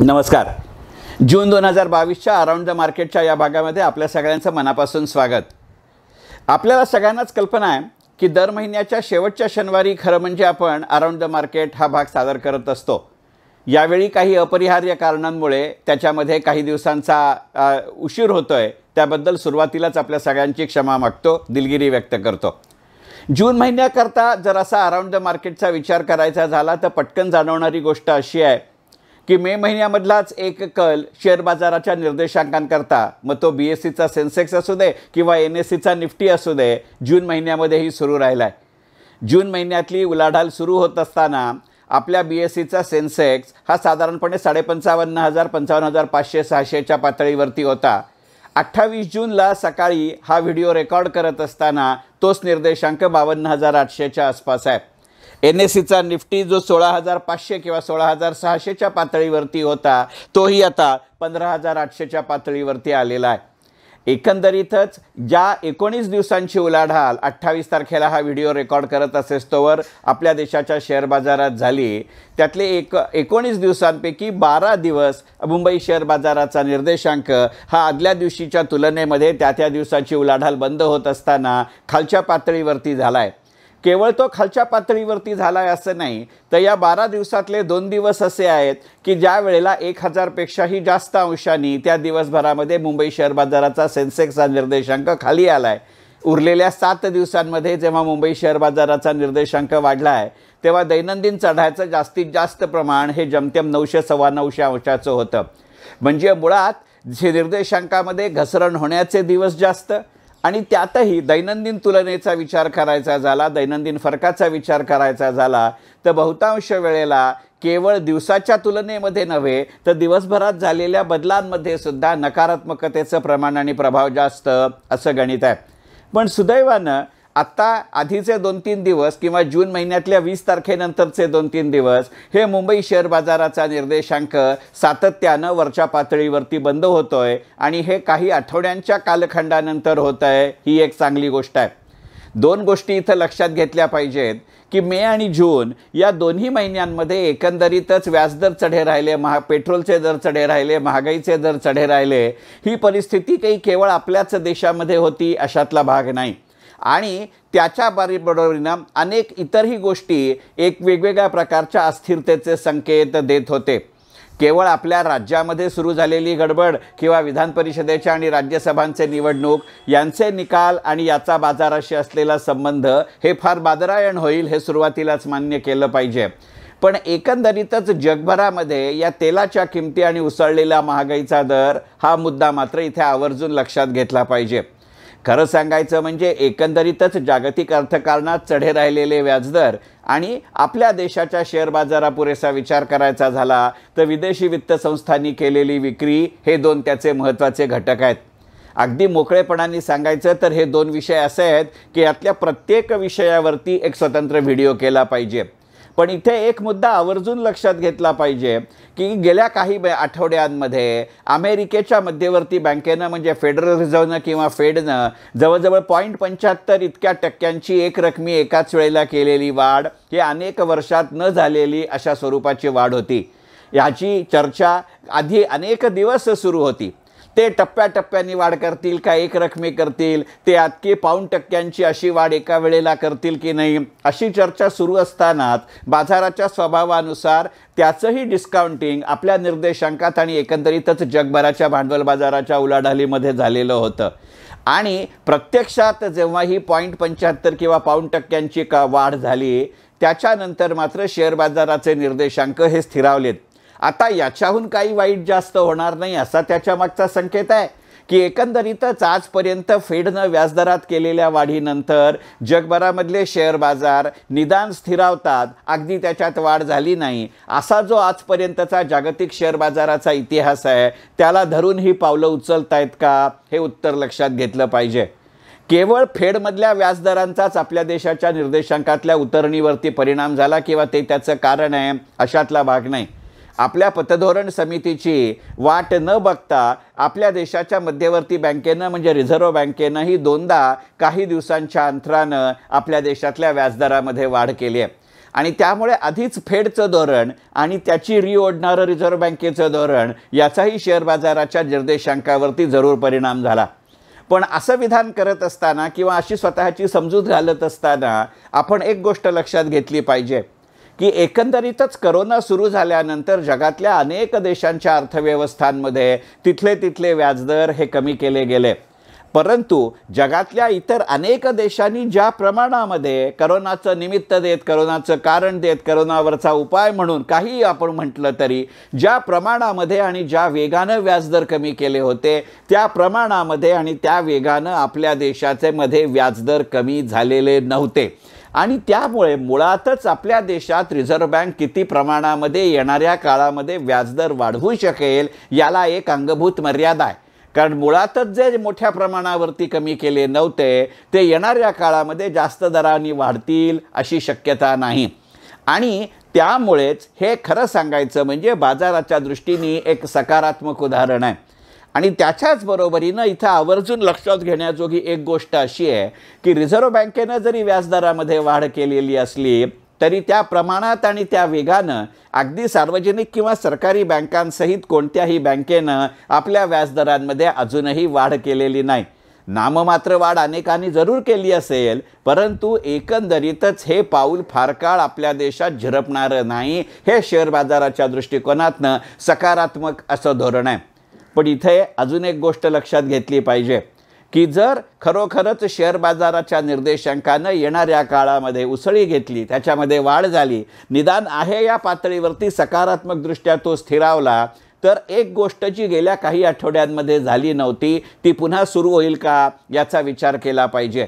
नमस्कार. जून दोन हजार बावीसच्या अराउंड द मार्केटच्या या भागामध्ये आपल्या सगळ्यांचं मनापासून स्वागत. आपल्याला सगळ्यांनाच कल्पना आहे की दर महिन्याच्या शेवटच्या शनिवारी खरं म्हणजे आपण अराउंड द मार्केट हा भाग सादर करत असतो. यावेळी काही अपरिहार्य कारणांमुळे त्याच्यामध्ये काही दिवसांचा उशीर होतो आहे त्याबद्दल सुरुवातीलाच आपल्या सगळ्यांची क्षमा मागतो दिलगिरी व्यक्त करतो. जून महिन्याकरता जर असा अराउंड द मार्केटचा विचार करायचा झाला तर पटकन जाणवणारी गोष्ट अशी आहे की मे महिन्यामधलाच एक कल शेअर बाजाराच्या निर्देशांकांकरता मग तो बी एस सीचा सेन्सेक्स असू दे किंवा एन एस सीचा निफ्टी असू दे जून महिन्यामध्येही सुरू राहिला आहे जून महिन्यातली उलाढाल सुरू होत असताना आपल्या बी एस सीचा सेन्सेक्स हा साधारणपणे साडेपंचावन्न हजार पंचावन्न हजार पाचशे सहाशेच्या पातळीवरती होता. अठ्ठावीस जूनला सकाळी हा व्हिडिओ रेकॉर्ड करत असताना तोच निर्देशांक बावन्न हजार आठशेच्या आसपास आहे. एन एस सीचा निफ्टी जो सोळा हजार पाचशे किंवा सोळा हजार सहाशेच्या पातळीवरती होता तोही आता पंधरा हजार आठशेच्या पातळीवरती आलेला आहे. एकंदरीतच ज्या एकोणीस दिवसांची उलाढाल अठ्ठावीस तारखेला हा व्हिडिओ रेकॉर्ड करत असेस तोवर आपल्या देशाच्या शेअर बाजारात झाली. त्यातले एक एकोणीस दिवसांपैकी बारा दिवस मुंबई शेअर बाजाराचा निर्देशांक हा आदल्या दिवशीच्या तुलनेमध्ये त्या त्या दिवसाची उलाढाल बंद होत असताना खालच्या पातळीवरती झाला आहे केवळ तो खालच्या पातळीवरती झाला आहे असं नाही तर या बारा दिवसातले दोन दिवस असे आहेत की ज्या वेळेला एक हजारपेक्षाही जास्त अंशांनी त्या दिवसभरामध्ये मुंबई शेअर बाजाराचा सेन्सेक्सचा निर्देशांक खाली आला आहे उरलेल्या सात दिवसांमध्ये जेव्हा मुंबई शेअर बाजाराचा निर्देशांक वाढला आहे तेव्हा दैनंदिन चढायचं जास्तीत जास्त प्रमाण हे जमतेम नऊशे सव्वा नऊशे अंशाचं होतं. म्हणजे मुळात जे निर्देशांकामध्ये घसरण होण्याचे दिवस जास्त आणि त्यातही दैनंदिन तुलनेचा विचार करायचा झाला दैनंदिन फरकाचा विचार करायचा झाला तर बहुतांश वेळेला केवळ दिवसाच्या तुलनेमध्ये नव्हे तर दिवसभरात झालेल्या बदलांमध्ये सुद्धा नकारात्मकतेचं प्रमाण आणि प्रभाव जास्त असं गणित आहे. पण सुदैवानं आत्ता आधीचे दोन तीन दिवस किंवा जून महिन्यातल्या वीस तारखेनंतरचे दोन तीन दिवस हे मुंबई शेअर बाजाराचा निर्देशांक सातत्यानं वरच्या पातळीवरती बंद होतोय आणि हे काही आठवड्यांच्या कालखंडानंतर होत आहे ही एक चांगली गोष्ट आहे. दोन गोष्टी इथं लक्षात घेतल्या पाहिजेत की मे आणि जून या दोन्ही महिन्यांमध्ये एकंदरीतच व्याजदर चढे राहिले महा पेट्रोलचे दर चढे राहिले महागाईचे दर चढे राहिले. ही परिस्थिती काही केवळ आपल्याच देशामध्ये होती अशातला भाग नाही. आणि त्याच्या बरोबरीनं अनेक इतरही गोष्टी एक वेगवेगळ्या प्रकारच्या अस्थिरतेचे संकेत देत होते. केवळ आपल्या राज्यामध्ये सुरू झालेली गडबड किंवा विधान परिषदेच्या आणि राज्यसभांचे निवडणूक यांचे निकाल आणि याचा बाजाराशी असलेला संबंध हे फार बादरायण होईल हे सुरुवातीलाच मान्य केलं पाहिजे. पण एकंदरीतच जगभरामध्ये या तेलाच्या किमती आणि उसळलेला महागाईचा दर हा मुद्दा मात्र इथे आवर्जून लक्षात घेतला पाहिजे. खरं सांगायचं म्हणजे एकंदरीतच जागतिक अर्थकारणात चढे राहिलेले व्याजदर आणि आपल्या देशाच्या शेअर बाजारा पुरेसा विचार करायचा झाला तर विदेशी वित्त संस्थांनी केलेली विक्री हे दोन त्याचे महत्त्वाचे घटक आहेत. अगदी मोकळेपणाने सांगायचं तर हे दोन विषय असे आहेत की यातल्या प्रत्येक विषयावरती एक स्वतंत्र व्हिडिओ केला पाहिजे. पण इथे एक मुद्दा आवर्जून लक्षात घेतला पाहिजे की गेल्या काही आठवड्यांमध्ये अमेरिकेच्या मध्यवर्ती बँकेनं म्हणजे फेडरल रिझर्व्हनं किंवा फेडनं जवळजवळ पॉईंट पंच्याहत्तर इतक्या टक्क्यांची एक रकमी एकाच वेळेला केलेली वाढ ही अनेक वर्षात न झालेली अशा स्वरूपाची वाढ होती. ह्याची चर्चा आधी अनेक दिवस सुरू होती. ते टप्प्याटप्प्याने वाढ करतील का एक रकमे करतील ते अतके पाऊण टक्क्यांची अशी वाढ एका वेळेला करतील की नाही? अशी चर्चा सुरू असतानाच बाजाराच्या स्वभावानुसार त्याचंही डिस्काउंटिंग आपल्या निर्देशांकात आणि एकंदरीतच जगभराच्या भांडवल बाजाराच्या उलाढालीमध्ये झालेलं होतं. आणि प्रत्यक्षात जेव्हा ही पॉईंट पंच्याहत्तर किंवा पाऊण टक्क्यांची का वाढ झाली त्याच्यानंतर मात्र शेअर बाजाराचे निर्देशांक हे स्थिरावलेत. आता याच्याहून काही वाईट जास्त होणार नाही असा त्याच्या मागचा संकेत आहे. की एकंदरीतच आजपर्यंत फेडनं व्याजदरात केलेल्या वाढीनंतर जगभरामधले शेअर बाजार निदान स्थिरावतात. अगदी त्याच्यात वाढ झाली नाही. असा जो आजपर्यंतचा जागतिक शेअर बाजाराचा इतिहास आहे त्याला धरून ही पावलं उचलतायत का? हे उत्तर लक्षात घेतलं पाहिजे. केवळ फेडमधल्या व्याजदरांचाच आपल्या देशाच्या निर्देशांकातल्या उतरणीवरती परिणाम झाला किंवा ते त्याचं कारण आहे अशातला भाग नाही. आपल्या पतधोरण समितीची वाट न बघता आपल्या देशाच्या मध्यवर्ती बँकेनं म्हणजे रिझर्व्ह बँकेनंही दोनदा काही दिवसांच्या अंतरानं आपल्या देशातल्या व्याजदरामध्ये वाढ केली आहे. आणि त्यामुळे आधीच फेडचं धोरण आणि त्याची रिओढणारं रिझर्व्ह बँकेचं धोरण याचाही शेअर बाजाराच्या निर्देशांकावरती जरूर परिणाम झाला. पण असं विधान करत असताना किंवा अशी स्वतःची समजूत घालत असताना आपण एक गोष्ट लक्षात घेतली पाहिजे. की एकंदरीतच करोना सुरू झाल्यानंतर जगातल्या अनेक देशांच्या अर्थव्यवस्थांमध्ये तिथले तिथले व्याजदर हे कमी केले गेले. परंतु जगातल्या इतर अनेक देशांनी ज्या प्रमाणामध्ये करोनाचं निमित्त देत करोनाचं कारण देत करोनावरचा उपाय म्हणून काही आपण म्हटलं तरी ज्या प्रमाणामध्ये आणि ज्या वेगानं व्याजदर कमी केले होते त्या प्रमाणामध्ये आणि त्या वेगानं आपल्या देशाचे मध्ये व्याजदर कमी झालेले नव्हते. आणि त्यामुळे मुळातच आपल्या देशात रिझर्व्ह बँक किती प्रमाणामध्ये येणाऱ्या काळामध्ये व्याजदर वाढवू शकेल याला एक अंगभूत मर्यादा आहे. कारण मुळातच जे मोठ्या प्रमाणावरती कमी केले नव्हते ते येणाऱ्या काळामध्ये जास्त दराने वाढतील अशी शक्यता नाही. आणि त्यामुळेच हे खरं सांगायचं म्हणजे बाजाराच्या दृष्टीने एक सकारात्मक उदाहरण आहे. आणि त्याच्याच बरोबरीनं इथं आवर्जून लक्षात घेण्याजोगी एक गोष्ट अशी आहे की रिझर्व्ह बँकेनं जरी व्याजदरामध्ये वाढ केलेली असली तरी त्या प्रमाणात आणि त्या वेगानं अगदी सार्वजनिक किंवा सरकारी बँकांसहित कोणत्याही बँकेनं आपल्या व्याजदरांमध्ये अजूनही वाढ केलेली नाही. नाममात्र वाढ अनेकांनी जरूर केली असेल परंतु एकंदरीतच हे पाऊल फार काळ आपल्या देशात झिरपणारं नाही हे शेअर बाजाराच्या दृष्टिकोनातनं सकारात्मक असं धोरण आहे. पण इथे अजून एक गोष्ट लक्षात घेतली पाहिजे की जर खरोखरच शेअर बाजाराच्या निर्देशांकानं येणाऱ्या काळामध्ये उसळी घेतली त्याच्यामध्ये वाढ झाली निदान आहे या पातळीवरती सकारात्मकदृष्ट्या तो स्थिरावला तर एक गोष्ट जी गेल्या काही आठवड्यांमध्ये झाली नव्हती ती पुन्हा सुरू होईल का याचा विचार केला पाहिजे.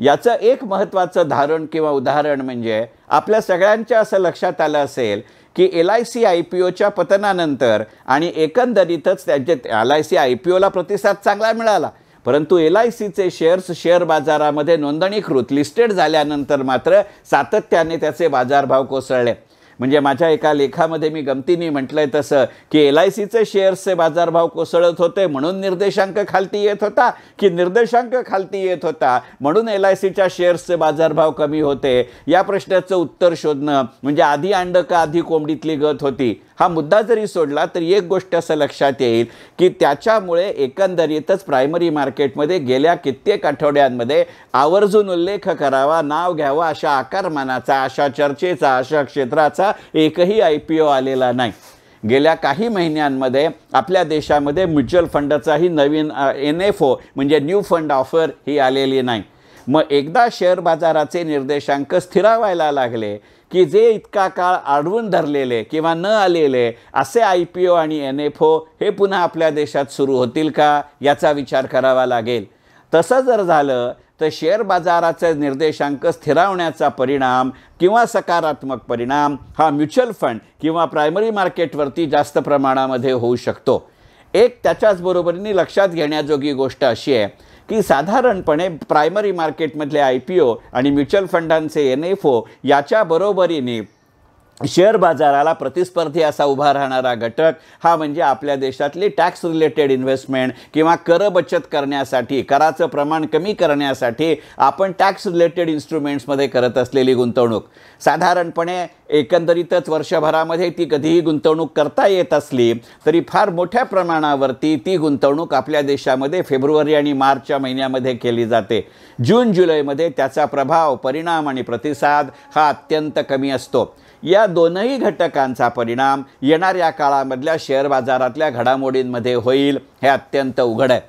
याचं एक महत्त्वाचं धारण किंवा उदाहरण म्हणजे आपल्या सगळ्यांच्या असं लक्षात आलं असेल की L I C I P ओच्या पतनानंतर आणि एकंदरीतच त्याचे L I C I P ओला प्रतिसाद चांगला मिळाला. परंतु एल आय सीचे शेअर्स शेअर बाजारामध्ये नोंदणीकृत लिस्टेड झाल्यानंतर मात्र सातत्याने त्याचे बाजारभाव कोसळले. म्हणजे माझ्या एका लेखामध्ये मी गमतीने म्हटलंय तसं की एल आय सीचे शेअर्सचे बाजारभाव कोसळत होते म्हणून निर्देशांक खालती येत होता की निर्देशांक खालती येत होता म्हणून एल आय सीच्या शेअर्सचे बाजारभाव कमी होते. या प्रश्नाचं उत्तर शोधणं म्हणजे आधी अंड का आधी कोंबडीतली गत होती. हा मुद्दा जरी सोडला तरी एक गोष्ट असं लक्षात येईल की त्याच्यामुळे एकंदरीतच प्रायमरी मार्केटमध्ये गेल्या कित्येक आठवड्यांमध्ये आवर्जून उल्लेख करावा नाव घ्यावा अशा आकारमानाचा अशा चर्चेचा अशा क्षेत्राचा एकही आय पी ओ आलेला नाही. गेल्या काही महिन्यांमध्ये आपल्या देशामध्ये म्युच्युअल फंडाचाही नवीन एन एफ ओ म्हणजे न्यू फंड ऑफर ही आलेली नाही. मग एकदा शेअर बाजाराचे निर्देशांक स्थिरावायला लागले की जे इतका काळ आडवून धरलेले किंवा न आलेले असे आय पी ओ आणि एन एफ ओ हे पुन्हा आपल्या देशात सुरू होतील का याचा विचार करावा लागेल. तसं जर झालं तर शेअर बाजाराचे निर्देशांक स्थिरावण्याचा परिणाम किंवा सकारात्मक परिणाम हा म्युच्युअल फंड किंवा प्रायमरी मार्केटवरती जास्त प्रमाणामध्ये होऊ शकतो. एक त्याच्याच बरोबरीने लक्षात घेण्याजोगी गोष्ट अशी आहे की साधारणपणे प्रायमरी मार्केटमधले आय पी ओ आणि म्युच्युअल फंडांचे एन एफ ओ याच्या बरोबरीने शेअर बाजाराला प्रतिस्पर्धी असा उभा राहणारा घटक हा म्हणजे आपल्या देशातली टॅक्स रिलेटेड इन्व्हेस्टमेंट किंवा कर बचत करण्यासाठी कराचं प्रमाण कमी करण्यासाठी आपण टॅक्स रिलेटेड इन्स्ट्रुमेंट्समध्ये करत असलेली गुंतवणूक. साधारणपणे एकंदरीतच वर्षभरामध्ये ती कधीही गुंतवणूक करता येत असली तरी फार मोठ्या प्रमाणावरती ती गुंतवणूक आपल्या देशामध्ये फेब्रुवारी आणि मार्चच्या महिन्यामध्ये केली जाते. जून जुलैमध्ये त्याचा प्रभाव परिणाम आणि प्रतिसाद हा अत्यंत कमी असतो. या दोनही घटकांचा परिणाम येणाऱ्या काळामधल्या शेअर बाजारातल्या घडामोडींमध्ये होईल हे अत्यंत उघड आहे.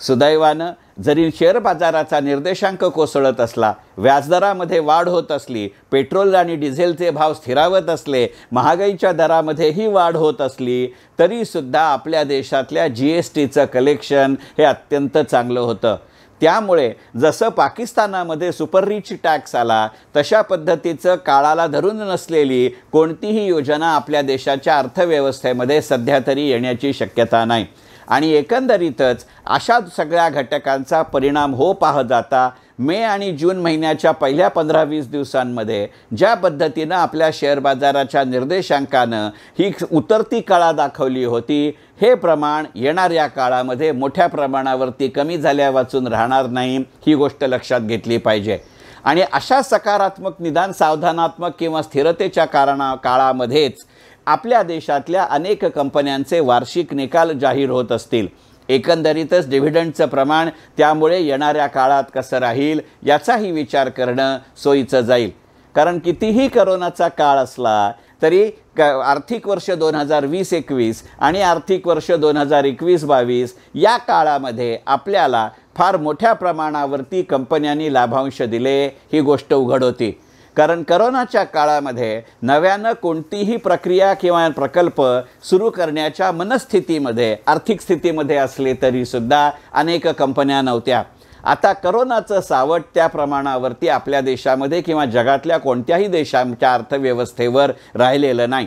सुदैवानं जरी शेअर बाजाराचा निर्देशांक कोसळत असला व्याजदरामध्ये वाढ होत असली पेट्रोल आणि डिझेलचे भाव स्थिरावत असले महागाईच्या दरामध्येही वाढ होत असली तरीसुद्धा आपल्या देशातल्या जी एस टीचं कलेक्शन हे अत्यंत चांगलं होतं. त्यामुळे जसं पाकिस्तानामध्ये सुपर रिच टॅक्स आला तशा पद्धतीचं काळाला धरून नसलेली कोणतीही योजना आपल्या देशाच्या अर्थव्यवस्थेमध्ये सध्या तरी येण्याची शक्यता नाही. आणि एकंदरीतच अशा सगळ्या घटकांचा परिणाम हो पाह जाता मे आणि जून महिन्याच्या पहिल्या पंधरा वीस दिवसांमध्ये ज्या पद्धतीनं आपल्या शेअर बाजाराच्या निर्देशांकानं ही उतरती कळा दाखवली होती हे प्रमाण येणाऱ्या काळामध्ये मोठ्या प्रमाणावरती कमी झाल्या वाचून राहणार नाही ही गोष्ट लक्षात घेतली पाहिजे. आणि अशा सकारात्मक निदान सावधानात्मक किंवा स्थिरतेच्या कारणा काळामध्येच आपल्या देशातल्या अनेक कंपन्यांचे वार्षिक निकाल जाहीर होत असतील. एकंदरीतच डिव्हिडंडचं प्रमाण त्यामुळे येणाऱ्या काळात कसं राहील याचाही विचार करणं सोयीचं जाईल. कारण कितीही करोनाचा काळ असला तरी क आर्थिक वर्ष दोन हजार वीस एकवीस आणि आर्थिक वर्ष दोन हजार एकवीस बावीस या काळामध्ये आपल्याला फार मोठ्या प्रमाणावरती कंपन्यांनी लाभांश दिले ही गोष्ट उघड होती. कारण करोनाच्या काळामध्ये नव्यानं कोणतीही प्रक्रिया किंवा प्रकल्प सुरू करण्याच्या मनस्थितीमध्ये आर्थिक स्थितीमध्ये असले तरीसुद्धा अनेक कंपन्या नव्हत्या. आता करोनाचं सावट त्या प्रमाणावरती आपल्या देशामध्ये किंवा जगातल्या कोणत्याही देशांच्या अर्थव्यवस्थेवर राहिलेलं नाही.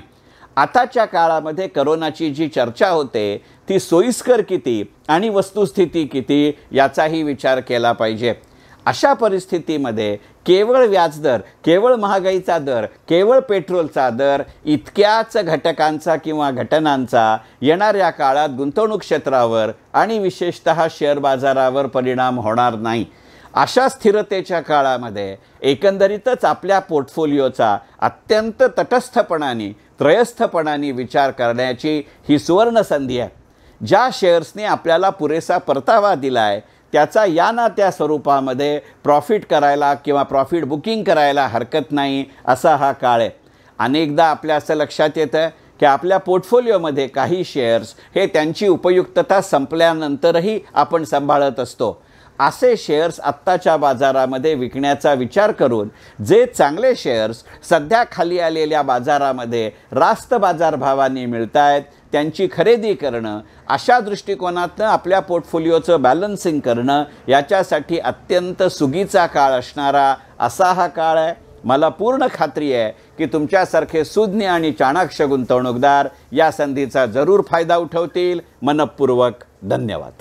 आताच्या काळामध्ये करोनाची जी चर्चा होते ती सोयीस्कर किती आणि वस्तुस्थिती किती याचाही विचार केला पाहिजे. अशा परिस्थितीमध्ये केवळ व्याजदर केवळ महागाईचा दर केवळ पेट्रोलचा दर इतक्याच घटकांचा किंवा घटनांचा येणाऱ्या काळात गुंतवणूक क्षेत्रावर आणि विशेषत शेअर बाजारावर परिणाम होणार नाही. अशा स्थिरतेच्या काळामध्ये एकंदरीतच आपल्या पोर्टफोलिओचा अत्यंत तटस्थपणाने त्रयस्थपणाने विचार करण्याची ही सुवर्ण संधी आहे. ज्या शेअर्सने आपल्याला पुरेसा परतावा दिला आहे त्याचा या ना त्या स्वरूपामध्ये प्रॉफिट करायला किंवा प्रॉफिट बुकिंग करायला हरकत नाही असा हा काळ आहे. अनेकदा आपल्या असं लक्षात येतं की आपल्या पोर्टफोलिओमध्ये काही शेअर्स हे त्यांची उपयुक्तता संपल्यानंतरही आपण सांभाळत असतो. असे शेअर्स आत्ताच्या बाजारामध्ये विकण्याचा विचार करून जे चांगले शेअर्स सध्या खाली आलेल्या बाजारामध्ये रास्त बाजारभावाने मिळत आहेत त्यांची खरेदी करणं अशा दृष्टिकोनातनं आपल्या पोर्टफोलिओचं बॅलन्सिंग करणं याच्यासाठी अत्यंत सुगीचा काळ असणारा असा हा काळ आहे. मला पूर्ण खात्री आहे की तुमच्यासारखे सुज्ञ आणि चाणाक्ष गुंतवणूकदार या संधीचा जरूर फायदा उठवतील. मनपूर्वक धन्यवाद.